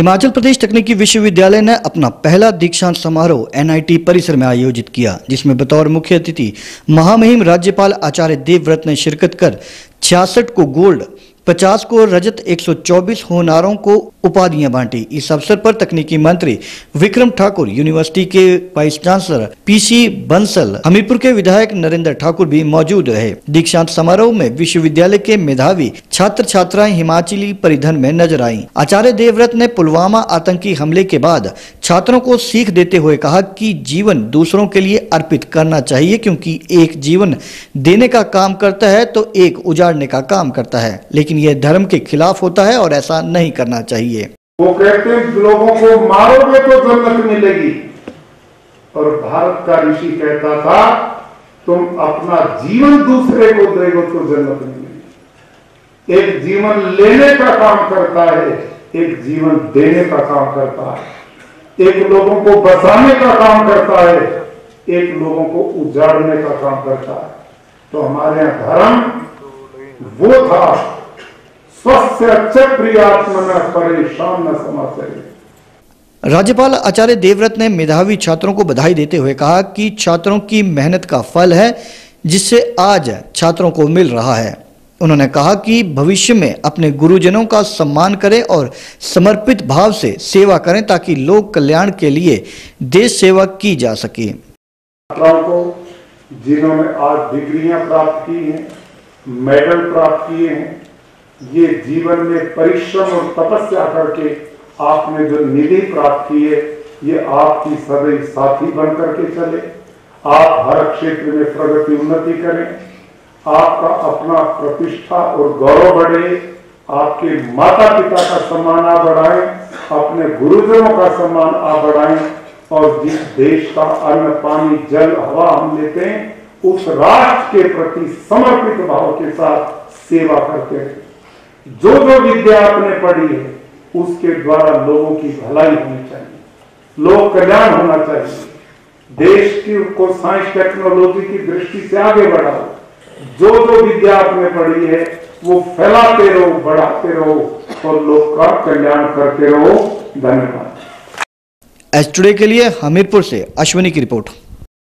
हिमाचल प्रदेश तकनीकी विश्वविद्यालय ने अपना पहला दीक्षांत समारोह एनआईटी परिसर में आयोजित किया, जिसमें बतौर मुख्य अतिथि महामहिम राज्यपाल आचार्य देवव्रत ने शिरकत कर छियासठ को गोल्ड, पचास को रजत 124 होनारों को उपाधियाँ बांटी। इस अवसर पर तकनीकी मंत्री विक्रम ठाकुर, यूनिवर्सिटी के vice chancellor PC Bansal, Hamirpur के विधायक नरेंद्र ठाकुर भी मौजूद रहे। दीक्षांत समारोह में विश्वविद्यालय के मेधावी छात्र छात्राएँ हिमाचली परिधन में नज़र आईं। आचार्य देवव्रत ने पुलवामा आतंकी हमले के बाद छात्रों को सीख देते हुए कहा कि जीवन दूसरों के लिए अर्पित करना चाहिए, क्योंकि एक जीवन देने का काम करता है तो एक उजाड़ने का काम करता है। लेकिन यह धर्म के खिलाफ होता है और ऐसा नहीं करना चाहिए। वो कहते लोगों को मारोगे तो जन्नत मिलेगी। और भारत का ऋषि कहता था, तुम अपना जीवन दूसरे को देगो तो जन्नत मिलेगी। एक जीवन लेने का काम करता है, एक जीवन देने का काम करता है। एक लोगों को बचाने का काम करता है, एक लोगों को उजाड़ने का काम करता है। तो हमारे यहाँ धर्म वो था न परेशान न राज्यपाल आचार्य देवव्रत ने मेधावी छात्रों को बधाई देते हुए कहा कि छात्रों की मेहनत का फल है जिससे आज छात्रों को मिल रहा है। उन्होंने कहा कि भविष्य में अपने गुरुजनों का सम्मान करें और समर्पित भाव से सेवा करें ताकि लोक कल्याण के लिए देश सेवा की जा सके। छात्राओं को जिन्होंने आज डिग्रियाँ प्राप्त की हैं मेडल प्राप्त किए हैं ये जीवन में परिश्रम और तपस्या करके आपने जो निधि प्राप्त की है, ये आपकी सदैव साथी बन करके चले। आप हर क्षेत्र में प्रगति उन्नति करें। आपका अपना प्रतिष्ठा और गौरव बढ़े। आपके माता पिता का सम्मान आप बढ़ाएँ। अपने गुरुजनों का सम्मान आप बढ़ाएँ। और जिस देश का अन्न, पानी, जल, हवा हम लेते हैं, उस राष्ट्र के प्रति समर्पित भाव के साथ सेवा करते हैं। जो जो विद्या आपने पढ़ी है, उसके द्वारा लोगों की भलाई होनी चाहिए। लोग कल्याण होना चाहिए। देश की को साइंस टेक्नोलॉजी की दृष्टि से आगे बढ़ाओ। जो जो विद्या आपने पढ़ी है, वो फैलाते रहो, बढ़ाते रहो और लोग का कल्याण करते रहो। धन्यवाद। टुडे के लिए हमीरपुर से अश्विनी की रिपोर्ट।